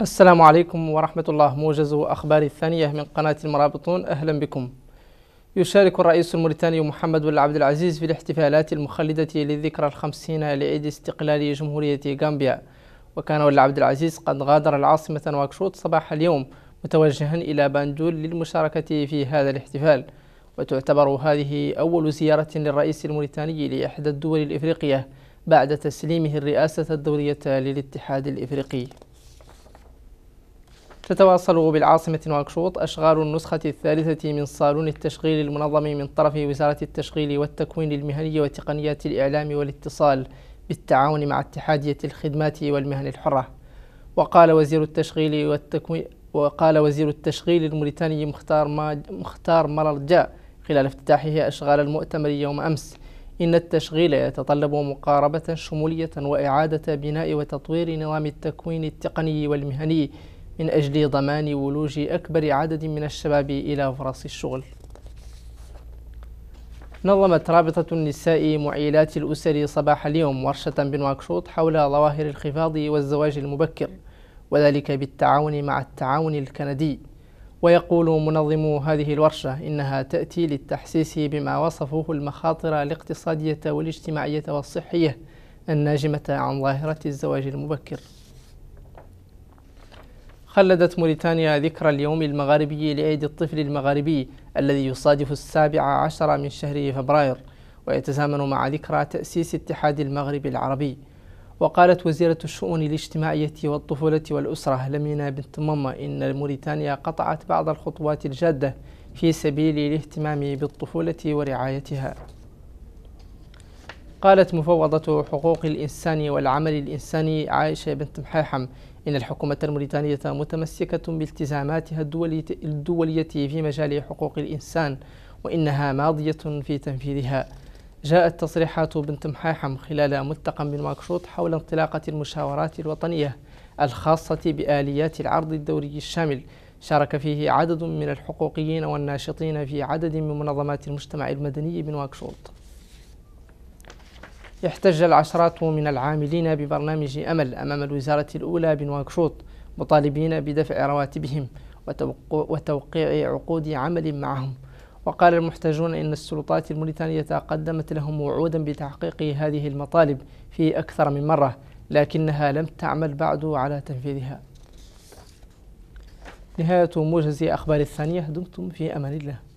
السلام عليكم ورحمة الله. موجز أخبار الثانية من قناة المرابطون. أهلا بكم. يشارك الرئيس الموريتاني محمد بن عبد العزيز في الاحتفالات المخلدة للذكرى الخمسين لعيد استقلال جمهورية غامبيا. وكان ولي عبد العزيز قد غادر العاصمة نواكشوط صباح اليوم متوجها إلى بانجول للمشاركة في هذا الاحتفال. وتعتبر هذه أول زيارة للرئيس الموريتاني لإحدى الدول الإفريقية بعد تسليمه الرئاسة الدورية للاتحاد الإفريقي. تتواصل بالعاصمة نواكشوط أشغال النسخة الثالثة من صالون التشغيل المنظم من طرف وزارة التشغيل والتكوين المهني وتقنيات الإعلام والاتصال بالتعاون مع اتحادية الخدمات والمهن الحرة. وقال وزير التشغيل والتكوين وقال وزير التشغيل الموريتاني مختار مختار مررجاء خلال افتتاحه أشغال المؤتمر يوم أمس. إن التشغيل يتطلب مقاربة شمولية وإعادة بناء وتطوير نظام التكوين التقني والمهني من أجل ضمان ولوج أكبر عدد من الشباب إلى فرص الشغل. نظمت رابطة النساء معيلات الأسر صباح اليوم ورشة بنواكشوط حول ظواهر الخفاض والزواج المبكر وذلك بالتعاون مع التعاون الكندي. ويقول منظم هذه الورشة إنها تأتي للتحسيس بما وصفوه المخاطر الاقتصادية والاجتماعية والصحية الناجمة عن ظاهرة الزواج المبكر. خلدت موريتانيا ذكرى اليوم المغاربي لعيد الطفل المغاربي الذي يصادف السابع عشر من شهر فبراير ويتزامن مع ذكرى تأسيس اتحاد المغرب العربي. وقالت وزيرة الشؤون الاجتماعية والطفولة والأسرة لمينا بنت ماما إن موريتانيا قطعت بعض الخطوات الجادة في سبيل الاهتمام بالطفولة ورعايتها. قالت مفوضة حقوق الإنسان والعمل الإنساني عائشة بنت محاحم إن الحكومة الموريتانية متمسكة بالتزاماتها الدولية في مجال حقوق الإنسان وإنها ماضية في تنفيذها. جاءت تصريحات بنت محاحم خلال ملتقى بنواكشوط حول انطلاقة المشاورات الوطنية الخاصة بآليات العرض الدوري الشامل. شارك فيه عدد من الحقوقيين والناشطين في عدد من منظمات المجتمع المدني بنواكشوط احتج العشرات من العاملين ببرنامج أمل أمام الوزارة الأولى بنواكشوط مطالبين بدفع رواتبهم وتوقيع عقود عمل معهم. وقال المحتجون إن السلطات الموريتانية قدمت لهم وعودا بتحقيق هذه المطالب في أكثر من مرة لكنها لم تعمل بعد على تنفيذها. نهاية موجز أخبار الثانية دمتم في أمان الله.